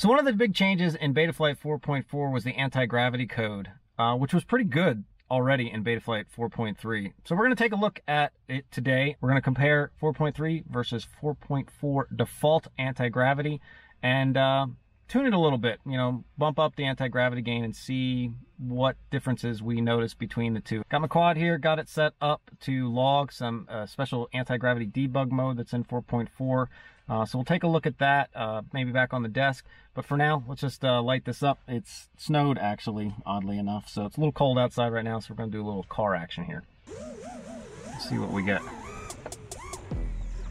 So one of the big changes in Betaflight 4.4 was the anti-gravity code, uh, which was pretty good already in Betaflight 4.3. So we're going to take a look at it today. We're going to compare 4.3 versus 4.4 default anti-gravity and uh, tune it a little bit, you know, bump up the anti-gravity gain and see what differences we notice between the two. Got my quad here, got it set up to log some uh, special anti-gravity debug mode that's in 4.4. Uh, so we'll take a look at that, uh, maybe back on the desk. But for now, let's just uh, light this up. It's snowed, actually, oddly enough. So it's a little cold outside right now, so we're going to do a little car action here. Let's see what we get.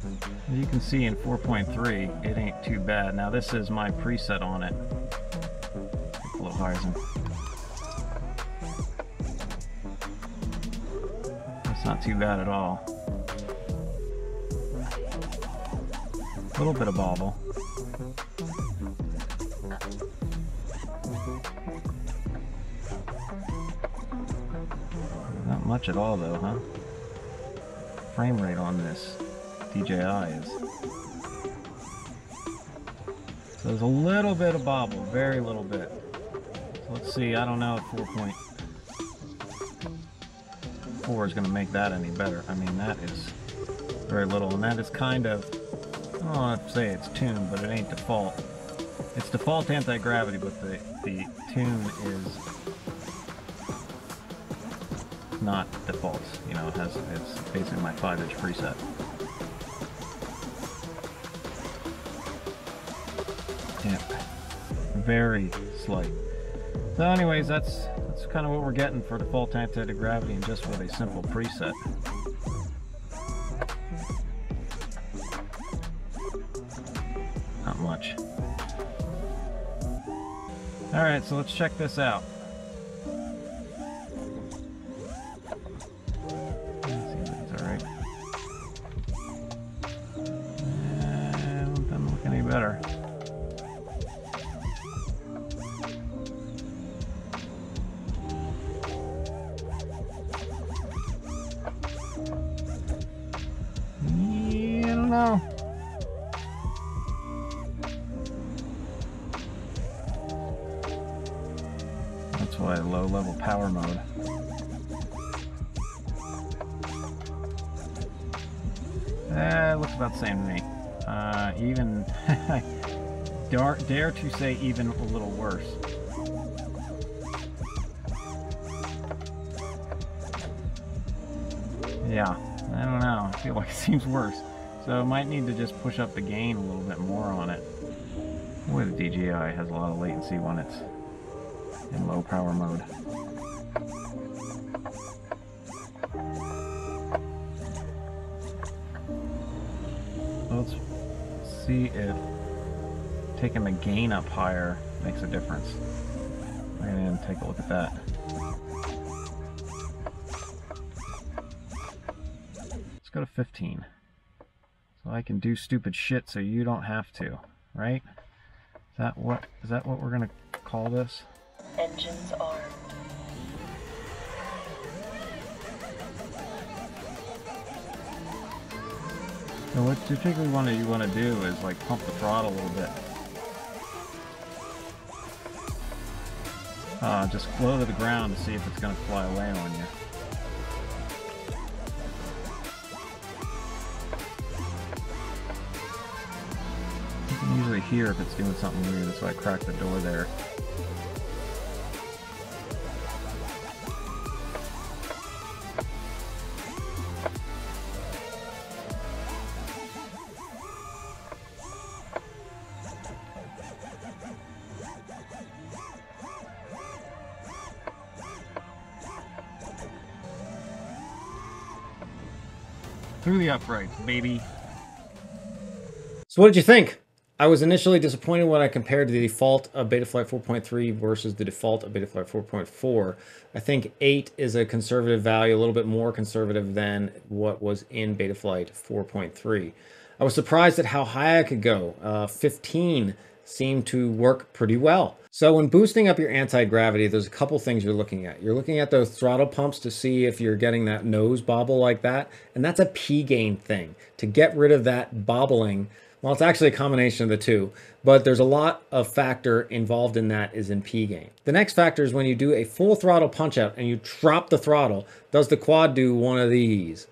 As you can see in 4.3, it ain't too bad. Now this is my preset on it. A little horizon. It's not too bad at all. A little bit of bobble. Not much at all though, huh? Frame rate on this DJI is. So there's a little bit of bobble, very little bit. So let's see, I don't know if 4.4 is going to make that any better. I mean, that is very little, and that is kind of I don't want to say it's tuned, but it ain't default. It's default anti-gravity, but the, the tune is not default. You know, it has it's basically my 5-inch preset. Yeah, very slight. So anyways, that's that's kind of what we're getting for default anti-gravity and just with a simple preset. Much. Alright, so let's check this out. doesn't look any better. I don't know. Why low level power mode. Eh, looks about the same to me. Uh, even, dare, dare to say even a little worse. Yeah, I don't know. I feel like it seems worse. So I might need to just push up the gain a little bit more on it. The DJI has a lot of latency when it's in low power mode. Let's see if taking the gain up higher makes a difference. We're to take a look at that. Let's go to 15. So I can do stupid shit so you don't have to, right? Is that what is that what we're to call this? Engines armed. What particularly want to, you want to do is like pump the throttle a little bit. Uh, just flow to the ground to see if it's going to fly away on you. You can usually hear if it's doing something weird, that's why I cracked the door there. Through the uprights, baby. So what did you think? I was initially disappointed when I compared the default of Betaflight 4.3 versus the default of Betaflight 4.4. I think 8 is a conservative value, a little bit more conservative than what was in Betaflight 4.3. I was surprised at how high I could go. Uh, 15 seemed to work pretty well. So when boosting up your anti-gravity, there's a couple things you're looking at. You're looking at those throttle pumps to see if you're getting that nose bobble like that. And that's a P gain thing. To get rid of that bobbling Well, it's actually a combination of the two, but there's a lot of factor involved in that is in P gain. The next factor is when you do a full throttle punch out and you drop the throttle, does the quad do one of these?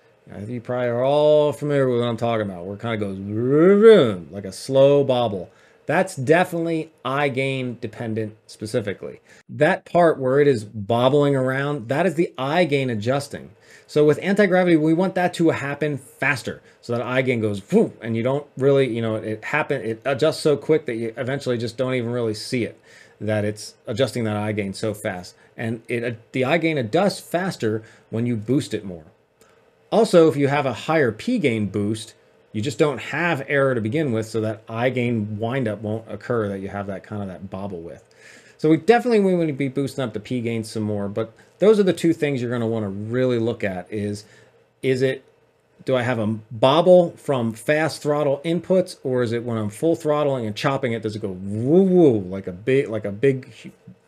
You probably are all familiar with what I'm talking about, where it kind of goes like a slow bobble. That's definitely I gain dependent specifically. That part where it is bobbling around, that is the I gain adjusting. So with anti-gravity, we want that to happen faster. So that I gain goes and you don't really, you know, it happen, it adjusts so quick that you eventually just don't even really see it, that it's adjusting that I gain so fast. And it uh, the I gain adjusts faster when you boost it more. Also, if you have a higher P gain boost, you just don't have error to begin with, so that I gain windup won't occur that you have that kind of that bobble with. So we definitely we want to be boosting up the P gain some more, but those are the two things you're going to want to really look at is, is it, do I have a bobble from fast throttle inputs or is it when I'm full throttling and chopping it, does it go woo woo like a big, like a big,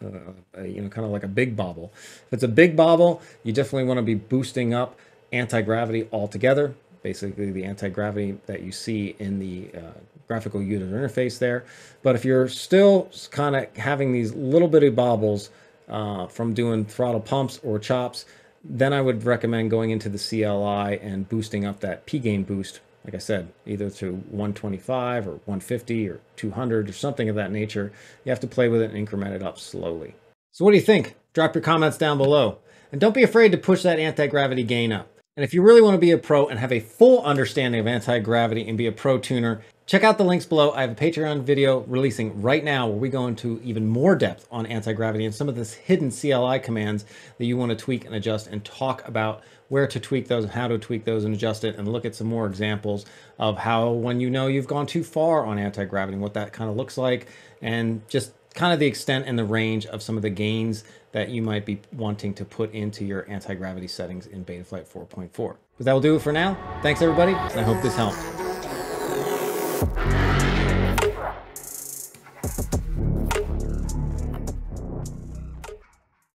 uh, you know, kind of like a big bobble. If it's a big bobble, you definitely want to be boosting up anti-gravity altogether basically the anti-gravity that you see in the uh, graphical user interface there. But if you're still kind of having these little bitty bobbles uh, from doing throttle pumps or chops, then I would recommend going into the CLI and boosting up that P gain boost. Like I said, either to 125 or 150 or 200 or something of that nature. You have to play with it and increment it up slowly. So what do you think? Drop your comments down below. And don't be afraid to push that anti-gravity gain up. And if you really want to be a pro and have a full understanding of anti-gravity and be a pro tuner, check out the links below. I have a Patreon video releasing right now where we go into even more depth on anti-gravity and some of this hidden CLI commands that you want to tweak and adjust and talk about where to tweak those and how to tweak those and adjust it and look at some more examples of how when you know you've gone too far on anti-gravity and what that kind of looks like and just kind of the extent and the range of some of the gains that you might be wanting to put into your anti-gravity settings in Betaflight 4.4. But that will do it for now. Thanks everybody, and I hope this helped.